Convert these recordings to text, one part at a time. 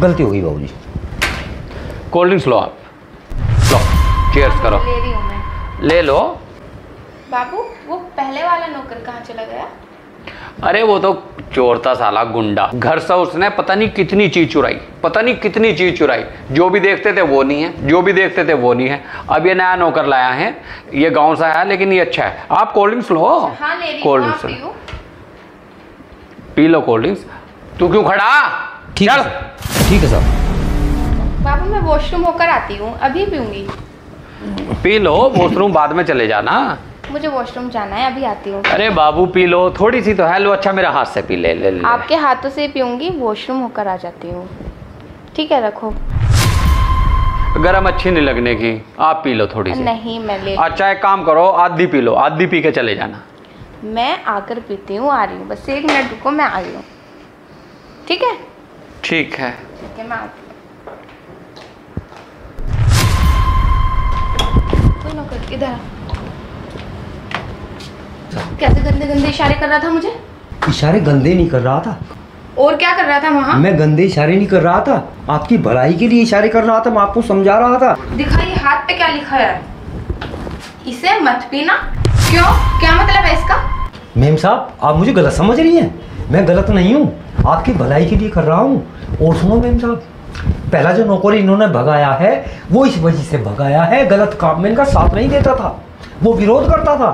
गलती हो गई बाबू जी कोल्ड ड्रिंक्स लो आप। लो चेयर्स करो। ले रही हूँ मैं। ले लो। बाबू वो पहले वाला नौकर कहाँ चला गया? अरे वो तो चोर था साला गुंडा। घर से उसने पता नहीं कितनी चीज़ चुराई पता नहीं कितनी चीज़ चुराई। जो भी देखते थे वो नहीं है जो भी देखते थे वो नहीं है। अब ये नया नौकर लाया है ये गाँव से आया लेकिन ये अच्छा है। आप कोल्ड ड्रिंक्स लो। हाँ कोल्ड ड्रिंक्स पी लो कोल्ड ड्रिंक्स। तू क्यों खड़ा? ठीक है ठीक है साहब बाबू मैं वॉशरूम होकर आती हूँ अभी पीऊँगी। पी लो वॉशरूम बाद में चले जाना। मुझे वॉशरूम जाना है अभी आती हूँ। अरे बाबू पी लो। थोड़ी सी तो है लो अच्छा मेरे हाथ से पी ले ले, ले। आपके हाथों से पीऊँगी वॉशरूम होकर आ जाती हूँ। ठीक है रखो। गरम अच्छी नहीं लगने की। आप पी लो थोड़ी सी। नहीं मैं ले अच्छा एक काम करो आधी पी लो आधी पी के चले जाना। मैं आकर पीती हूँ आ रही हूँ। बस एक मिनट रुको मैं आ रही हूँ। ठीक है? ठीक है। ठीक है मैं आती हूँ। इधर आ। कैसे गंदे गंदे इशारे कर रहा था मुझे? इशारे गंदे नहीं कर रहा था। और क्या कर रहा था वहाँ? मैं गंदे इशारे नहीं कर रहा था। आपकी भलाई के लिए इशारे कर रहा था मैं आपको समझा रहा था। दिखाइए हाथ पे क्या लिखा है? इसे मत पीना। क्यों? क्या मतलब है इसका? मेम साहब आप मुझे गलत समझ रही हैं। मैं गलत नहीं हूँ। आपकी भलाई के लिए कर रहा हूँ। और सुनो मेम साहब पहला जो नौकर इन्होंने भगाया है वो इस वजह से भगाया है गलत काम में इनका साथ नहीं देता था। वो विरोध करता था।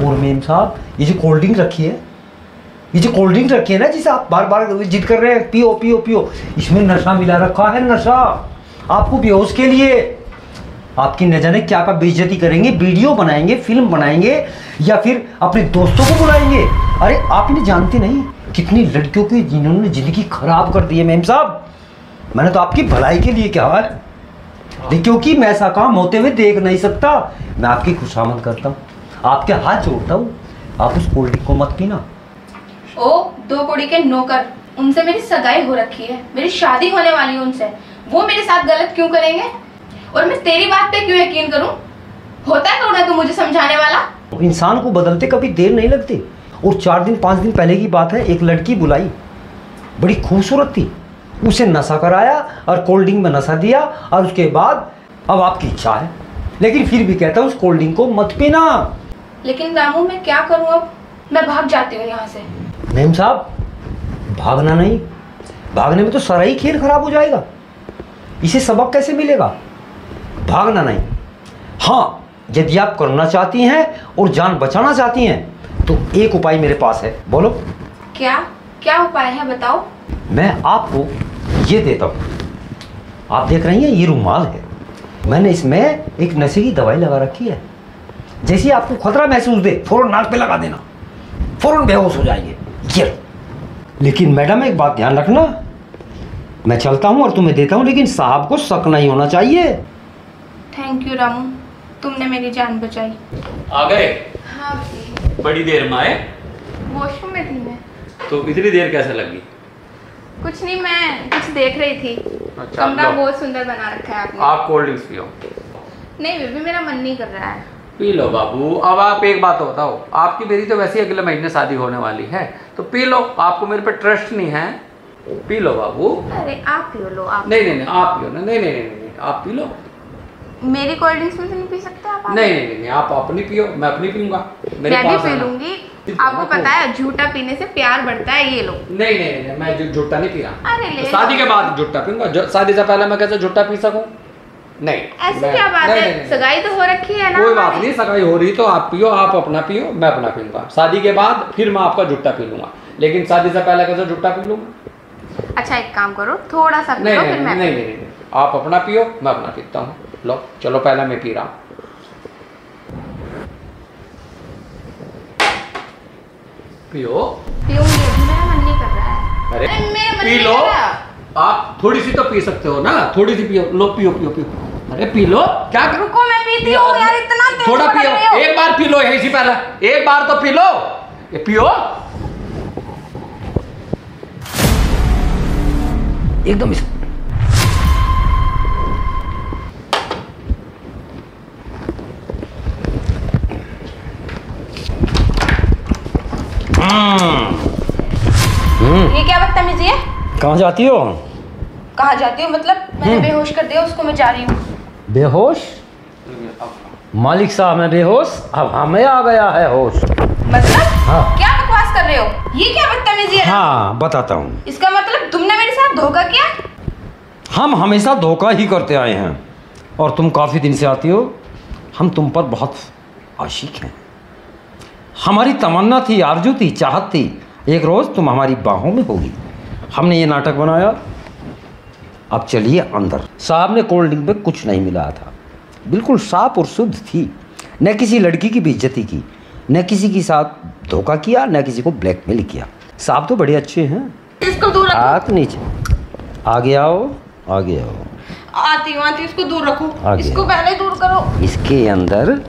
और मेम साहब, ये जो कोल्ड ड्रिंक रखी है, ये जो कोल्ड ड्रिंक रखी है ना, जिसे आप बार बार जिद कर रहे हैं, पियो पियो पियो, इसमें नशा मिला रखा है नशा। आपको बेहोश के लिए। आपकी न जाने क्या का बेइज्जती करेंगे, वीडियो बनाएँगे फ़िल्म बनाएँगे, या फिर अपने दोस्तों को बुलाएँगे? अरे, आप इन्हें जानते नहीं, कितनी लड़कियों की जिन्होंने ज़िंदगी खराब कर दी है, मेम साहब। मैंने तो आपकी भलाई के लिए कहा है। क्योंकि मैं ऐसा काम होते हुए देख नहीं सकता। मैं आपकी खुशामद करता हूँ। आपके हाथ जोड़ता हूँ। आप उस कोल्ड ड्रिंक को मत पीना ओ दो कुड़ी के नौकर उनसे मेरी सगाई हो रखी है। मेरी शादी होने वाली है उनसे। वो मेरे साथ गलत क्यों करेंगे? और मैं तेरी बात पे क्यों यकीन करूँ? होता कौन है तू मुझे समझाने वाला? इंसान को बदलते कभी देर नहीं लगती। और चार दिन पाँच दिन पहले की बात है एक लड़की बुलाई। बड़ी खूबसूरत थी। उसे नशा कराया और कोल्ड ड्रिंक में नशा दिया और उसके बाद अब आपकी इच्छा है। लेकिन फिर भी कहता हूँ उस कोल्ड ड्रिंक को मत पीना। लेकिन रामू मैं क्या करूँ अब? मैं भाग जाती हूँ यहाँ से। मेम साहब भागना नहीं। भागने में तो सारा ही खेल खराब हो जाएगा। इसे सबक कैसे मिलेगा? भागना नहीं। हाँ यदि आप करना चाहती हैं और जान बचाना चाहती हैं तो एक उपाय मेरे पास है। बोलो। क्या? क्या उपाय है बताओ। मैं आपको ये देता हूँ। आप देख रही हैं ये रुमाल है। मैंने इसमें एक नशे की दवाई लगा रखी है। जैसे ही आपको खतरा महसूस दे फ़ौरन नाक पे लगा देना। फ़ौरन बेहोश हो जाएँगे। ये लेकिन मैडम एक बात ध्यान रखना। मैं चलता हूँ और तुम्हें देता हूँ लेकिन साहब को शक नहीं होना चाहिए। Thank you Ramu. तुमने मेरी जान बचाई। आ गए? हाँ बड़ी देर में आए? वॉशरूम में थी मैं। तो इतनी देर कैसे लगी? कुछ नहीं मैं कुछ देख रही थी। अच्छा, कमरा बहुत सुंदर बना रखा है आपने। आप कोल्ड ड्रिंक्स पियो। नहीं बेबी मेरा मन नहीं कर रहा है। पी लो बाबू अब आप एक बात बताओ आपकी मेरी तो वैसे ही अगले महीने शादी होने वाली है तो पी लो आपको मेरे पे ट्रस्ट नहीं है पी लो बाबू अरे आप पियो लो आप नहीं नहीं नहीं आप पियो ना नहीं नहीं नहीं नहीं आप पी लो मेरी कोल्ड ड्रिंक्स में से नहीं पी सकते आप नहीं नहीं नहीं नहीं, आप अपनी पियो मैं अपनी पीऊँगा मेरे मैं भी पी लूँगी आपको पता है झूठा पीने से प्यार बढ़ता है ये लो नहीं नहीं नहीं, मैं जुट्टा नहीं पी रहा अरे तो शादी के बाद जुट्टा पीऊँगा शादी से पहले मैं कैसे झूठा पी सकूँ नहीं ऐसी क्या बात है? सगाई तो हो रखी है ना कोई बात नहीं सगाई हो रही तो आप पियो आप अपना पियो मैं अपना पीऊँगा शादी के बाद फिर मैं आपका जुट्टा पी लूँगा। लेकिन शादी से पहले कैसे जुट्टा पी लूँगा? अच्छा एक काम करो थोड़ा सा नहीं पियो नहीं नहीं नहीं नहीं नहीं। आप अपना पियो मैं अपना पीता हूँ। लो चलो पहले मैं पी रहा हूँ। पियो। पीऊँगी अभी मेरा मन नहीं कर रहा है। अरे पी लो। आप थोड़ी सी तो पी सकते हो ना थोड़ी सी पियो लो पियो पियो पियो। अरे पी लो। क्या कर रुको मैं पीती हूँ यार इतना तेज थोड़ा पियो। एक बार पी लो यही सी पहले। एक बार तो पी लो। ये पियो। एकदम इस हम्म। ये क्या बदतमीजी है? कहाँ जाती हो? कहाँ जाती हो? मतलब मैंने हम्म। बेहोश कर दिया उसको मैं जा रही हूँ। बेहोश? मालिक साहब मैं बेहोश? अब हमें आ गया है होश। मतलब? हाँ। क्या बकवास कर रहे हो? ये क्या बदतमीजी है? हाँ बताता हूँ। इसका मतलब तुमने मेरे साथ धोखा किया? हम हमेशा धोखा ही करते आए हैं। और तुम काफ़ी दिन से आती हो। हम तुम पर बहुत आशिक हैं। हमारी तमन्ना थी आरज़ू थी चाहत थी। एक रोज़ तुम हमारी बाहों में होगी। हमने ये नाटक बनाया। अब चलिए अंदर। साहब ने कोल्ड ड्रिंक में कुछ नहीं मिलाया था। बिल्कुल साफ़ और शुद्ध थी। न किसी लड़की की बेइज्जती की न किसी के साथ धोखा किया न किसी को ब्लैकमेल किया। साहब तो बड़े अच्छे हैं। इसको दूर रखो। हाथ नीचे। आगे आओ आगे आओ। आती हूँ आती इसको दूर रखो। इसको पहले दूर करो। इसके अंदर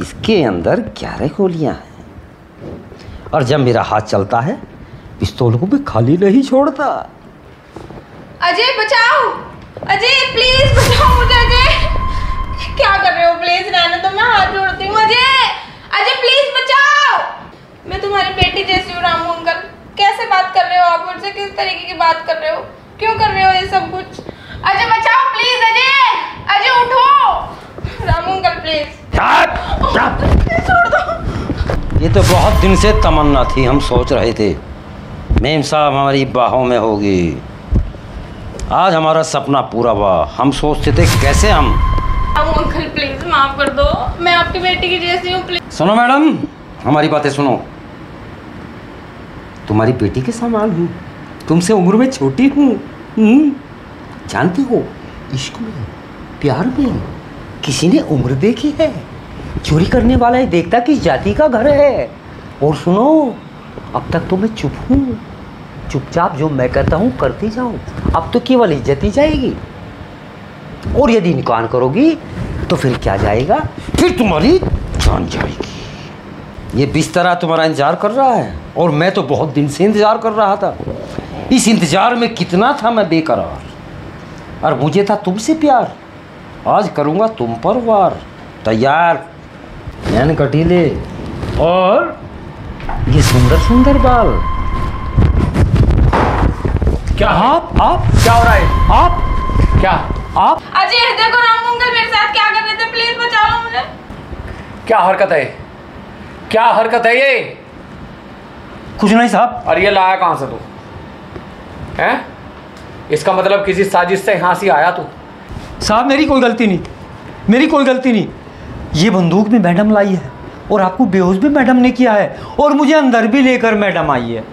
इसके अंदर ग्यारह गोलियाँ हैं। और जब मेरा हाथ चलता है पिस्तौल को भी खाली नहीं छोड़ता। अजय बचाओ। अजय प्लीज़ बचाओ मुझे अजय। क्या कर रहे हो? प्लीज़ रहने तो मैं हाथ जोड़ती हूँ अजय। अजय प्लीज़ बचाओ। मैं तुम्हारी बेटी जैसी हूँ रामू अंकल कैसे बात कर रहे हो आप मुझसे? किस तरीके की बात कर रहे हो? क्यों कर रहे हो ये सब कुछ? अजय बचाओ प्लीज़ अजय। अजय उठो। रामू अंकल प्लीज़ छोड़ दो। ये तो बहुत दिन से तमन्ना थी हम सोच रहे थे। मेम साहब हमारी बाहों में होगी। आज हमारा सपना पूरा हुआ। हम सोचते थे कैसे हम अंकल प्लीज़ माफ़ कर दो। मैं आपकी बेटी की जैसी हूँ प्लीज़ सुनो मैडम हमारी बातें सुनो। तुम्हारी बेटी के समान हूँ। तुमसे उम्र में छोटी हूँ। हम्म। जानती हो इश्क में प्यार में किसी ने उम्र देखी है? चोरी करने वाला ये देखता किस जाति का घर है? और सुनो अब तक तो मैं चुप हूँ। चुपचाप जो मैं कहता हूँ, करती जाऊँ। अब तो केवल इज़्ज़त ही जाएगी। और यदि इनकार करोगी तो फिर क्या जाएगा? फिर तुम्हारी जान जाएगी। ये बिस्तरा तुम्हारा इंतज़ार कर रहा है, और मैं तो बहुत दिन से इंतज़ार कर रहा था। इस इंतज़ार में कितना था मैं बेकरार। और मुझे था तुमसे प्यार। आज करूँगा तुम पर वार। तैयार कटीले। और ये सुंदर सुंदर बाल। क्या? आप आप? क्या हो रहा है? आप? क्या? आप? अजय देखो रामू अंकल मेरे साथ क्या कर रहे थे? प्लीज़ बचा लो मुझे क्या हरकत है? क्या हरकत है ये? कुछ नहीं साहब। अरे ये लाया कहाँ से तू? हैं? इसका मतलब किसी साजिश से यहाँ से आया तू? साहब मेरी कोई गलती नहीं। मेरी कोई गलती नहीं। ये बंदूक भी मैडम लाई है और आपको बेहोश भी मैडम ने किया है और मुझे अंदर भी लेकर मैडम आई है।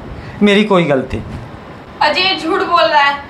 मेरी कोई गलती अजय झूठ बोल रहा है।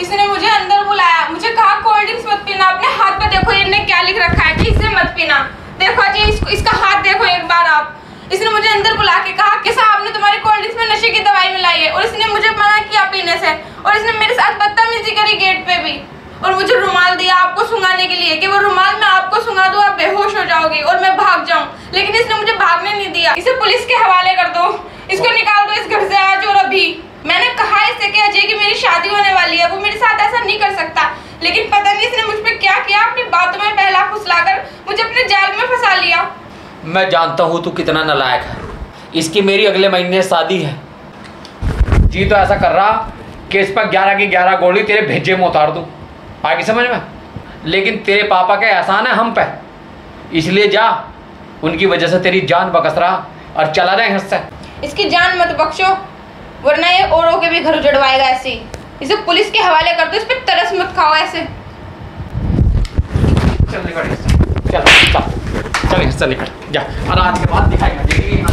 इसने मुझे अंदर बुलाया। मुझे कहा, कोल्ड ड्रिंक्स मत पीना, अपने हाथ पे देखो, इनने क्या लिख रखा है कि इसे मत पीना। देखो अजय, इसको, इसका हाथ देखो एक बार आप। इसने मुझे अंदर बुला के कहा कि साहब ने तुम्हारे कोल्ड ड्रिंक्स में नशे की दवाई मिलाई है और इसने मुझे मना किया पीने से। और इसने मेरे साथ बदतमीजी करी गेट पे भी। और मुझे रुमाल दिया आपको सुंगाने के लिए कि वो रुमाल मैं आपको सुंगा दूँ, आप बेहोश हो जाओगे और मैं भाग जाऊँ। लेकिन इसने मुझे भागने नहीं दिया। इसे पुलिस के हवाले कर दो। इसको निकाल दो इस घर से आज और अभी। मैंने कहा इससे कि अजय की मेरी शादी होने वाली है वो मेरे साथ ऐसा नहीं कर सकता। लेकिन पता नहीं इसने मुझ पर क्या किया अपनी बातों में पहला फुसलाकर मुझे अपने जाल में फंसा लिया। मैं जानता हूँ तू कितना नालायक है। इसकी मेरी अगले महीने शादी है। जी तो ऐसा कर रहा कि इस पर ग्यारह की ग्यारह गोली तेरे भेजे में उतार दूँ। आगे समझ में? लेकिन तेरे पापा का एहसान है हम पे। इसलिए जा उनकी वजह से तेरी जान बकस रहा और चला रहे हैं इसकी जान मत बख्शो। वरना ये औरों के भी घर उजड़वाएगा ऐसे ही। इसे पुलिस के हवाले कर दो इस पर तरस मत खाओ ऐसे चल निकल। चल चल चल निकल जा और आज के बाद दिखाएगा